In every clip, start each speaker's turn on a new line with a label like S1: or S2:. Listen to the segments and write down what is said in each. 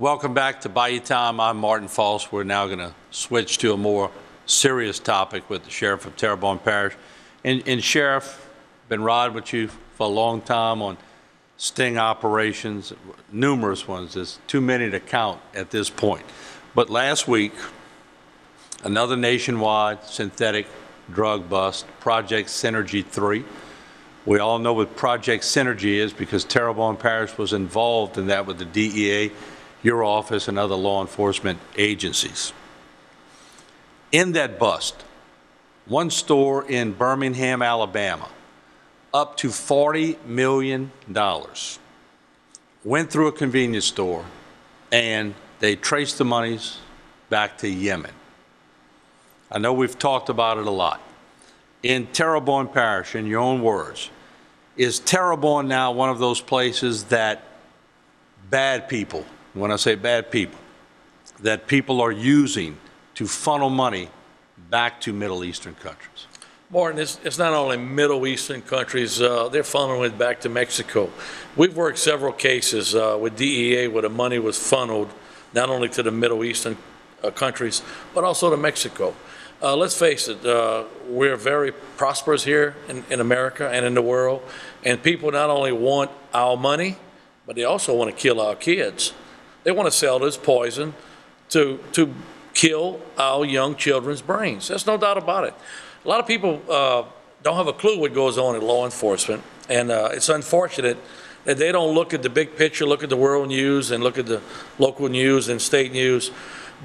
S1: Welcome back to Bayou Time. I'm Martin Falls. We're now going to switch to a more serious topic with the Sheriff of Terrebonne Parish. And, and Sheriff, been riding with you for a long time on sting operations, numerous ones. There's too many to count at this point. But last week, another nationwide synthetic drug bust, Project Synergy 3. We all know what Project Synergy is because Terrebonne Parish was involved in that with the DEA, your office, and other law enforcement agencies. In that bust, one store in Birmingham, Alabama, up to $40 million, went through a convenience store and they traced the monies back to Yemen. I know we've talked about it a lot. In Terrebonne Parish, in your own words, is Terrebonne now one of those places that bad people, when I say bad people, that people are using to funnel money back to Middle Eastern countries?
S2: Martin, it's, it's not only Middle Eastern countries, uh, they're funneling it back to Mexico. We've worked several cases uh, with DEA where the money was funneled not only to the Middle Eastern uh, countries, but also to Mexico. Uh, let's face it, uh, we're very prosperous here in, in America and in the world, and people not only want our money, but they also want to kill our kids. They want to sell this poison to, to kill our young children's brains. There's no doubt about it. A lot of people uh, don't have a clue what goes on in law enforcement, and uh, it's unfortunate that they don't look at the big picture, look at the world news, and look at the local news and state news.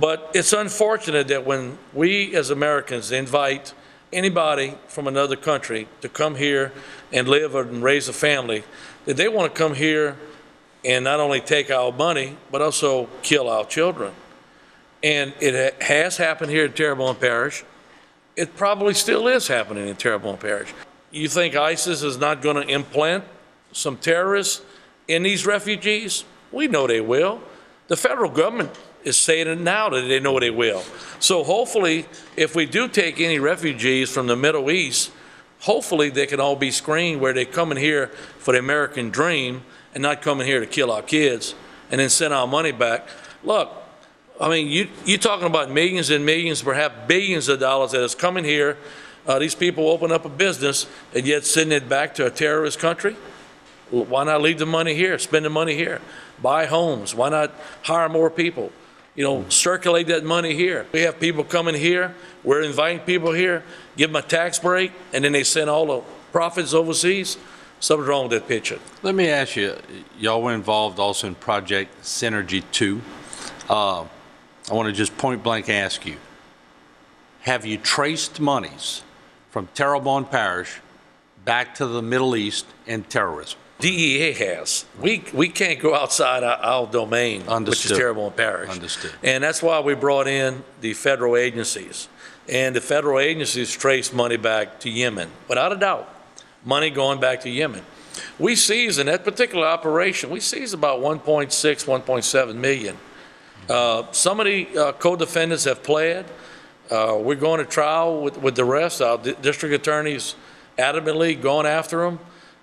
S2: But it's unfortunate that when we as Americans invite anybody from another country to come here and live and raise a family, that they want to come here and not only take our money, but also kill our children. And it ha- has happened here in Terrebonne Parish. It probably still is happening in Terrebonne Parish. You think ISIS is not going to implant some terrorists in these refugees? We know they will. The federal government is saying it now that they know they will. So hopefully, if we do take any refugees from the Middle East, hopefully they can all be screened where they're coming here for the American dream and not coming here to kill our kids and then send our money back. Look, I mean, you, you're talking about millions and millions, perhaps billions of dollars that is coming here. Uh, these people open up a business and yet send it back to a terrorist country. Why not leave the money here, spend the money here, buy homes? Why not hire more people? You know, circulate that money here. We have people coming here, we're inviting people here, give them a tax break, and then they send all the profits overseas. Something's wrong with that picture.
S1: Let me ask you, y'all were involved also in Project Synergy 2. Uh, I want to just point blank ask you, have you traced monies from Terrebonne Parish back to the Middle East and terrorism?
S2: DEA has. We, we can't go outside our, our domain, which is
S1: Understood.
S2: Terrebonne Parish.
S1: Understood.
S2: And that's why we brought in the federal agencies. And the federal agencies trace money back to Yemen, without a doubt, money going back to Yemen. We seized in that particular operation, we seized about 1.6, 1.7 million. Uh, Some of the uh, co-defendants have pled. Uh, We're going to trial with, with the rest. Our di- district attorneys adamantly going after them.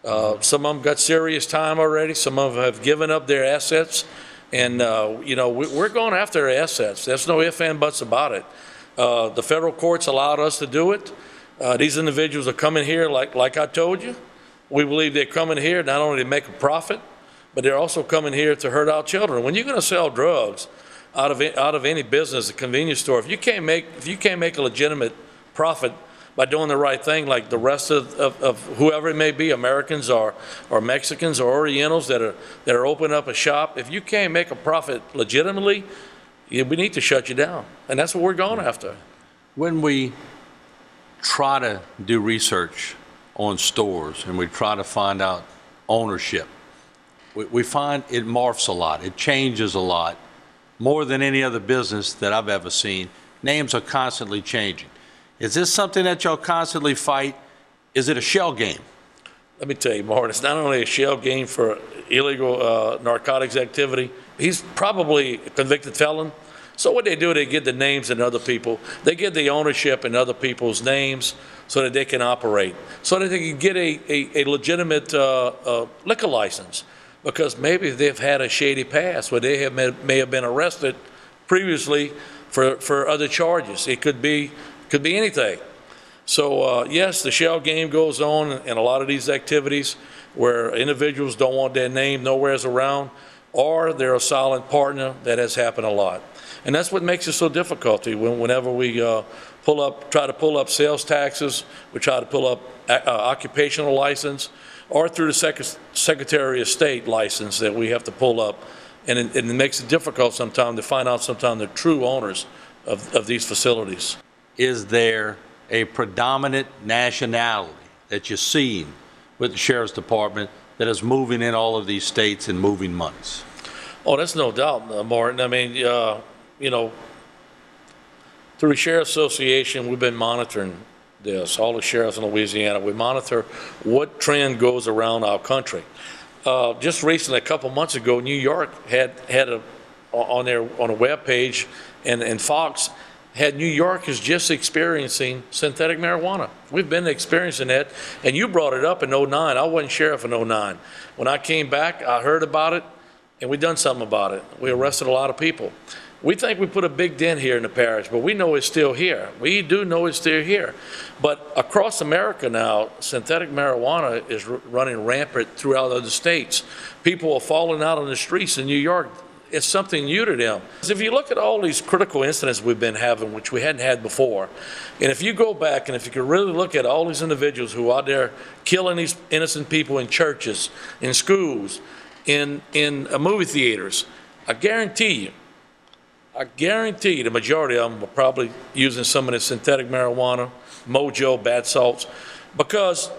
S2: Uh, Some of them got serious time already. Some of them have given up their assets. And, uh, you know, we- we're going after their assets. There's no ifs and buts about it. Uh, The federal courts allowed us to do it. Uh, These individuals are coming here, like, like I told you. We believe they're coming here not only to make a profit, but they're also coming here to hurt our children. When you're going to sell drugs out of, out of any business, a convenience store, if you can't make, if you can't make a legitimate profit by doing the right thing, like the rest of, of, of whoever it may be, Americans or, or Mexicans or Orientals that are, that are opening up a shop, if you can't make a profit legitimately, we need to shut you down. And that's what we're going after.
S1: When we try to do research on stores and we try to find out ownership, we, we find it morphs a lot, it changes a lot, more than any other business that I've ever seen. Names are constantly changing. Is this something that y'all constantly fight? Is it a shell game?
S2: Let me tell you, Martin, it's not only a shell game for illegal uh, narcotics activity, he's probably a convicted felon. So what they do, they get the names and other people, they get the ownership in other people's names so that they can operate, so that they can get a, a, a legitimate uh, uh, liquor license. because maybe they've had a shady past where they have, may may have been arrested previously for, for other charges. It could be, could be anything. So, uh, yes, the shell game goes on in a lot of these activities where individuals don't want their name nowheres around, or they're a silent partner. That has happened a lot. And that's what makes it so difficult when- whenever we uh, pull up, try to pull up sales taxes, we try to pull up uh, occupational license, or through the Sec- Secretary of State license that we have to pull up. And it, it makes it difficult sometimes to find out sometimes the true owners of, of these facilities.
S1: Is there a predominant nationality that you're seeing with the sheriff's department that is moving in all of these states and moving monies?
S2: Oh, that's no doubt, uh, Martin. I mean, uh, you know, through the Sheriff Association, we've been monitoring this, all the sheriffs in Louisiana. We monitor what trend goes around our country. Uh, Just recently, a couple months ago, New York had, had a, on their, on a webpage, and, and Fox had New York is just experiencing synthetic marijuana. We've been experiencing that, and you brought it up in '09. I wasn't sheriff in '09. When I came back, I heard about it, and we done something about it. We arrested a lot of people. We think we put a big dent here in the parish, but we know it's still here. We do know it's still here. But across America now, synthetic marijuana is running rampant throughout other states. People are falling out on the streets in New York. It's something new to them. If you look at all these critical incidents we've been having, which we hadn't had before, and if you go back and if you could really look at all these individuals who are out there killing these innocent people in churches, in schools, in, in uh, movie theaters, I guarantee you, I guarantee the majority of them are probably using some of this synthetic marijuana, mojo, bath salts, because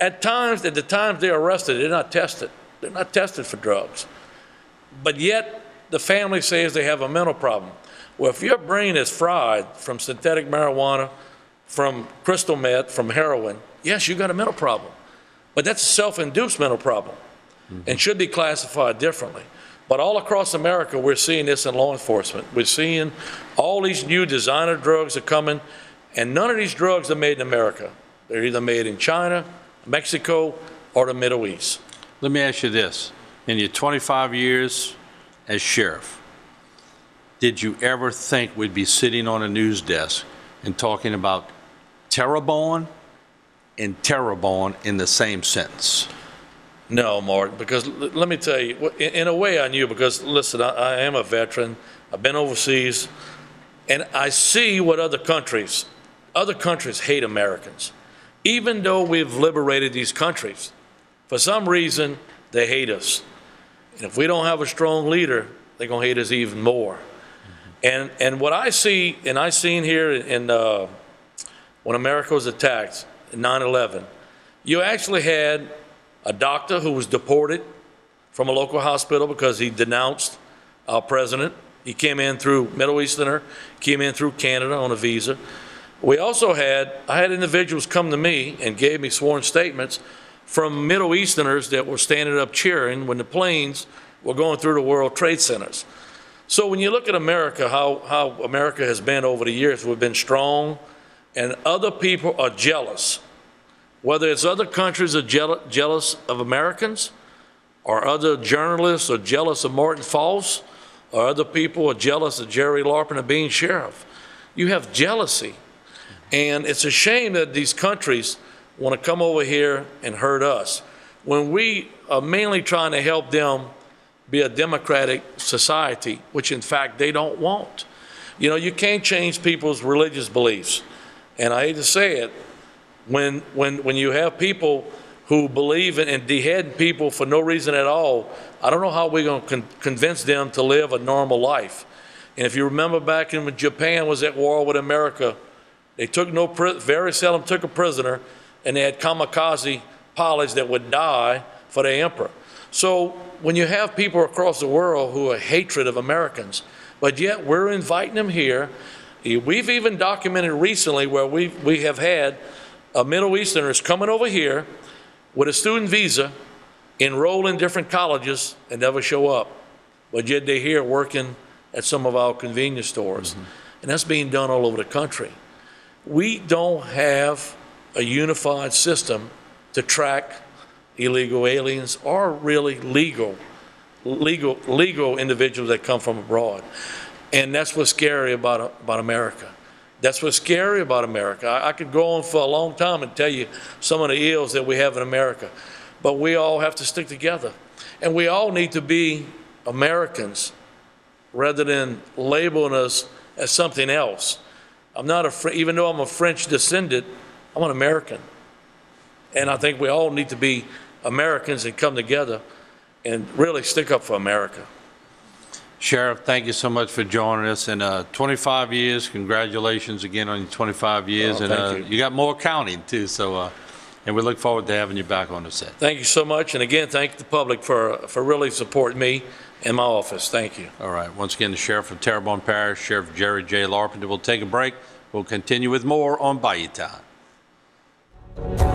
S2: at times, at the times they're arrested, they're not tested. They're not tested for drugs. But yet, the family says they have a mental problem. Well, if your brain is fried from synthetic marijuana, from crystal meth, from heroin, yes, you've got a mental problem. But that's a self-induced mental problem and should be classified differently. But all across America, we're seeing this in law enforcement. We're seeing all these new designer drugs are coming, and none of these drugs are made in America. They're either made in China, Mexico, or the Middle East.
S1: Let me ask you this. In your 25 years as sheriff, did you ever think we'd be sitting on a news desk and talking about Terrebonne and Terrebonne in the same sentence?
S2: No, Mark, because l- let me tell you, in, in a way I knew, because listen, I, I am a veteran, I've been overseas, and I see what other countries, other countries hate Americans. Even though we've liberated these countries, for some reason, they hate us. And if we don't have a strong leader, they're gonna hate us even more. And, and what I see, and I seen here in, uh, when America was attacked in 9/11, you actually had a doctor who was deported from a local hospital because he denounced our president. He came in through Middle Easterner, came in through Canada on a visa. We also had, I had individuals come to me and gave me sworn statements from Middle Easterners that were standing up cheering when the planes were going through the World Trade Centers. So when you look at America, how, how America has been over the years, we've been strong, and other people are jealous whether it's other countries are jeal- jealous of Americans, or other journalists are jealous of Martin Falls, or other people are jealous of Jerry Larpin of being sheriff. You have jealousy. And it's a shame that these countries want to come over here and hurt us when we are mainly trying to help them be a democratic society, which in fact they don't want. You know, you can't change people's religious beliefs. And I hate to say it, when, when, when you have people who believe in, beheading people for no reason at all, I don't know how we're going to con- convince them to live a normal life. And if you remember back in when Japan was at war with America, they took no, pri- very seldom took a prisoner, and they had kamikaze pilots that would die for the emperor. So when you have people across the world who are hatred of Americans, but yet we're inviting them here. We've even documented recently where we, we have had a Middle Easterner is coming over here with a student visa, enroll in different colleges, and never show up. But yet they're here working at some of our convenience stores. Mm-hmm. And that's being done all over the country. We don't have a unified system to track illegal aliens or really legal, legal, legal individuals that come from abroad. And that's what's scary about, about America. That's what's scary about America. I, I could go on for a long time and tell you some of the ills that we have in America, but we all have to stick together. And we all need to be Americans rather than labeling us as something else. I'm not a, even though I'm a French descendant, I'm an American. And I think we all need to be Americans and come together and really stick up for America.
S1: Sheriff, thank you so much for joining us, and uh, 25 years, congratulations again on your 25 years.
S2: Oh,
S1: And
S2: thank
S1: uh,
S2: you.
S1: you got more counting, too, so, uh, and we look forward to having you back on the set.
S2: Thank you so much. And again, thank the public for, for really supporting me and my office. Thank you.
S1: All right, once again, the Sheriff of Terrebonne Parish, Sheriff Jerry J. Larpenter. We'll take a break. We'll continue with more on Bayou Time.